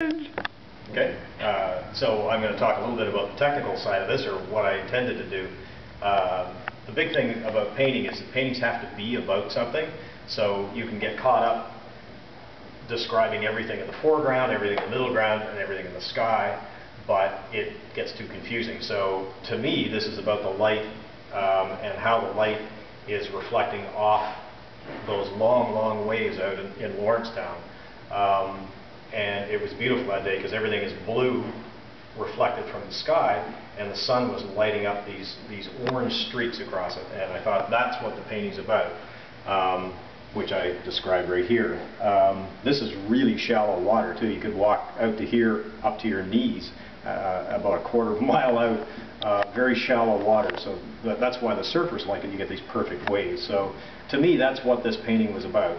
Okay, uh, so I'm going to talk a little bit about the technical side of this, or what I intended to do. Um, The big thing about painting is that paintings have to be about something, so you can get caught up describing everything in the foreground, everything in the middle ground, and everything in the sky, but it gets too confusing. So to me, this is about the light um, and how the light is reflecting off those long, long waves out in, in Lawrencetown. Um, and it was beautiful that day because everything is blue reflected from the sky and the sun was lighting up these, these orange streaks across it. And I thought that's what the painting's about, um, which I described right here. Um, this is really shallow water too. You could walk out to here up to your knees uh, about a quarter of a mile out, uh, very shallow water. So that, that's why the surfers like it. You get these perfect waves. So to me, that's what this painting was about.